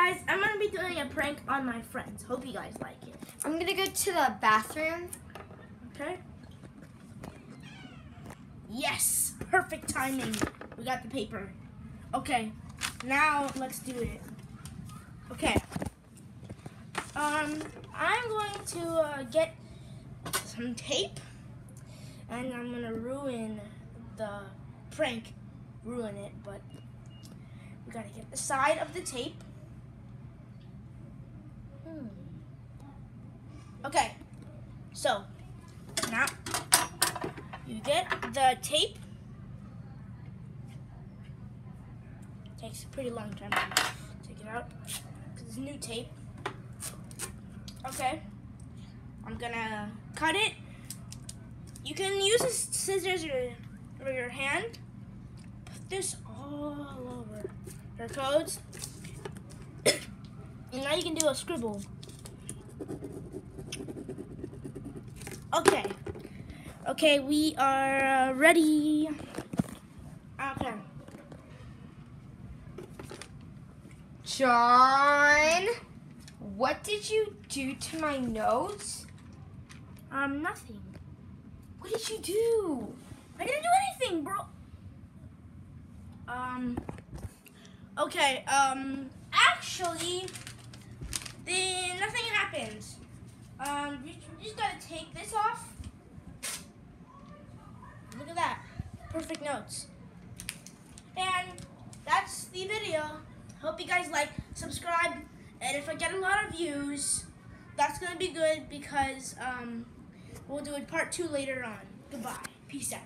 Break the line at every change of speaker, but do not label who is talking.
guys, I'm gonna be doing a prank on my friends. Hope you guys like it.
I'm gonna go to the bathroom.
Okay? Yes! Perfect timing. We got the paper. Okay, now let's do it. Okay. Um, I'm going to uh, get some tape and I'm gonna ruin the prank. Ruin it, but we gotta get the side of the tape. Okay, so now you get the tape. Takes a pretty long time to take it out it's new tape. Okay, I'm gonna cut it. You can use scissors or, or your hand. Put this all over your codes. and now you can do a scribble. Okay. Okay, we are uh, ready. Okay.
John, what did you do to my nose?
Um, nothing.
What did you do?
I didn't do anything, bro. Um. Okay. Um. Actually, then nothing happens. Um. You just gotta take this off. Look at that. Perfect notes. And that's the video. Hope you guys like, subscribe, and if I get a lot of views, that's gonna be good because um, we'll do a part two later on. Goodbye. Peace out.